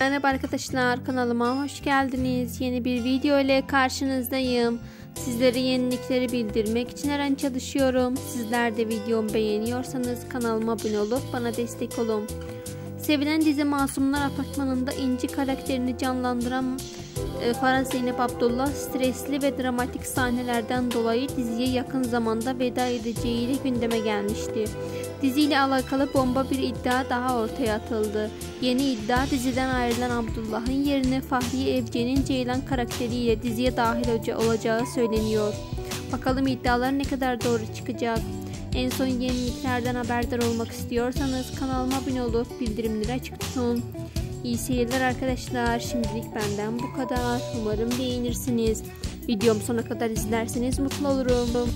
Merhaba arkadaşlar kanalıma hoş geldiniz. Yeni bir video ile karşınızdayım. Sizlere yenilikleri bildirmek için her an çalışıyorum. Sizler de videomu beğeniyorsanız kanalıma abone olup bana destek olun. Sevilen dizi Masumlar Apartmanı'nda İnci karakterini canlandıran e, Farah Zeynep Abdullah stresli ve dramatik sahnelerden dolayı diziye yakın zamanda veda edeceğiyle gündeme gelmişti. Diziyle alakalı bomba bir iddia daha ortaya atıldı. Yeni iddia diziden ayrılan Abdullah'ın yerine Fahriye Evcen'in Ceylan karakteriyle diziye dahil olacağı söyleniyor. Bakalım iddialar ne kadar doğru çıkacak. En son yeniliklerden haberdar olmak istiyorsanız kanalıma abone olup bildirimleri açık tutun. İyi seyirler arkadaşlar. Şimdilik benden bu kadar. Umarım beğenirsiniz. Videomu sona kadar izlerseniz mutlu olurum.